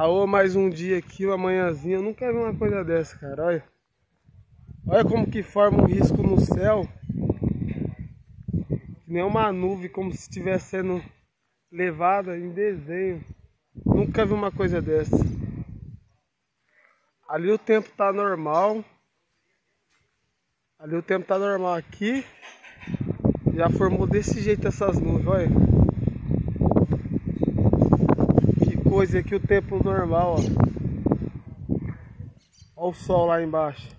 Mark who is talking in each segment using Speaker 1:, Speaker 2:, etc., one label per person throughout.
Speaker 1: Aô, mais um dia aqui, uma manhãzinha. Eu nunca vi uma coisa dessa, cara. Olha. Olha como que forma um risco no céu. Que nem uma nuvem, como se estivesse sendo levada em desenho. Nunca vi uma coisa dessa. Ali o tempo tá normal. Ali o tempo tá normal aqui. Já formou desse jeito essas nuvens, olha. Que coisa aqui o tempo normal, ó. Olha o sol lá embaixo.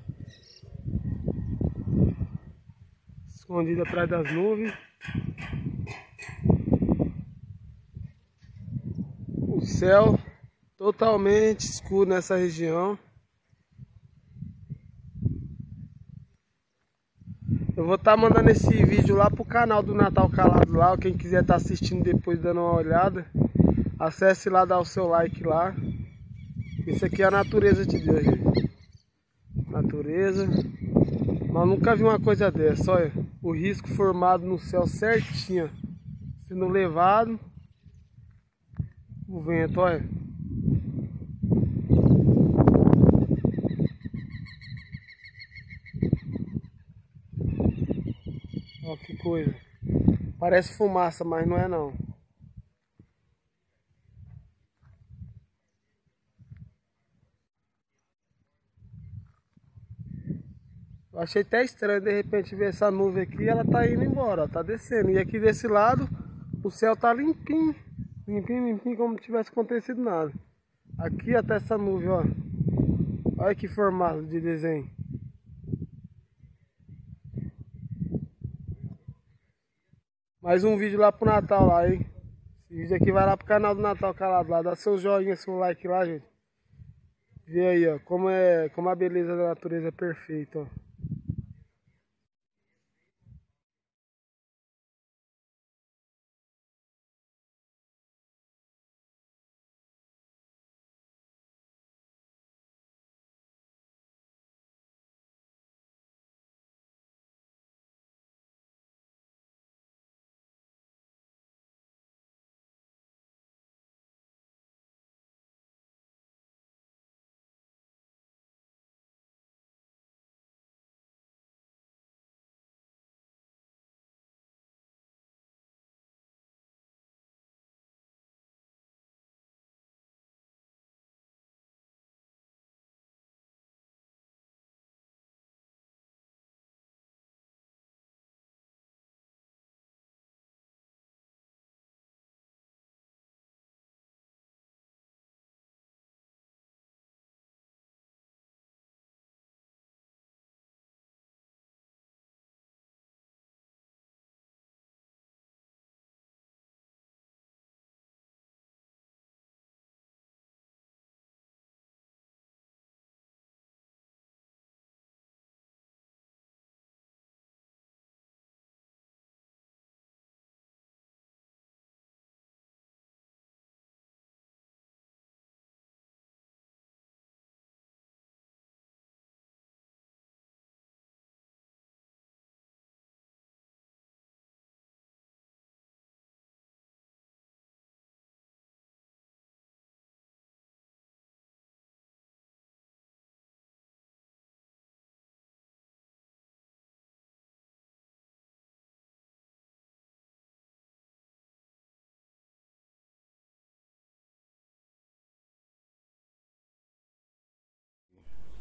Speaker 1: Escondido atrás das nuvens. O céu totalmente escuro nessa região. Eu vou estar tá mandando esse vídeo lá pro canal do Natal Calado lá. Quem quiser estar tá assistindo depois dando uma olhada, acesse lá, dá o seu like lá. Isso aqui é a natureza de Deus, gente. Natureza. Mas nunca vi uma coisa dessa, olha. O risco formado no céu certinho. Sendo levado. O vento, olha. Ó que coisa. Parece fumaça, mas não é não. Achei até estranho de repente ver essa nuvem aqui ela tá indo embora, tá descendo. E aqui desse lado o céu tá limpinho. Limpinho, limpinho, como não tivesse acontecido nada. Aqui até essa nuvem, ó. Olha que formato de desenho. Mais um vídeo lá pro Natal lá, hein? Esse vídeo aqui vai lá pro canal do Natal Calado lá. Dá seu joinha, seu like lá, gente. Vê aí, ó, como é, como a beleza da natureza é perfeita, ó.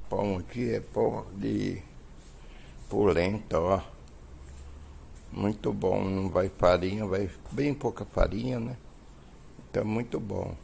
Speaker 2: Pão aqui é pão de polenta, ó. Muito bom, não vai farinha, vai bem pouca farinha, né? Então muito bom.